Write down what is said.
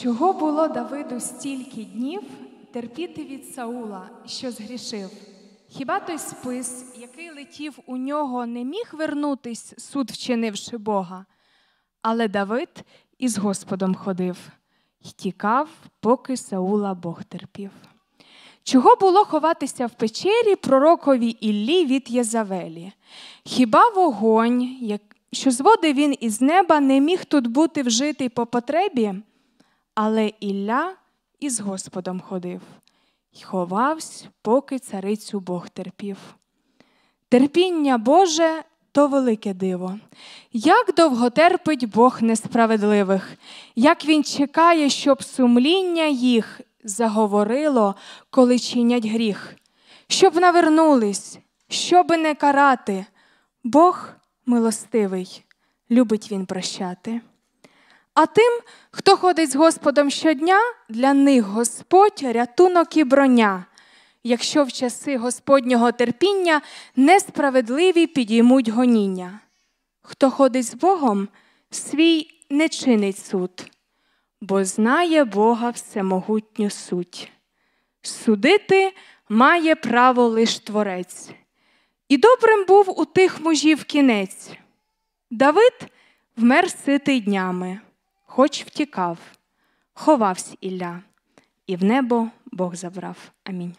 Чого було Давиду стільки днів терпіти від Саула, що згрішив? Хіба той спис, який летів у нього, не міг вернутись, суд вчинивши Бога? Але Давид із Господом ходив й тікав, поки Саула Бог терпів. Чого було ховатися в печері пророкові Іллі від Єзавелі? Хіба вогонь, що зводив він із неба, не міг тут бути вжитий по потребі? Але Ілля із Господом ходив й ховався, поки царицю Бог терпів. Терпіння Боже то велике диво. Як довго терпить Бог несправедливих, як він чекає, щоб сумління їх заговорило, коли чинять гріх, щоб навернулись, щоби не карати. Бог милостивий, любить він прощати. А тим, хто ходить з Господом щодня, для них Господь рятунок і броня. Якщо в часи Господнього терпіння несправедливі підіймуть гоніння. Хто ходить з Богом, свій не чинить суд, бо знає Бога всемогутню суть. Судити має право лиш творець. І добрим був у тих мужів кінець. Давид вмер ситий днями, хоч втікав, ховався Ілля, і в небо Бог забрав. Амінь.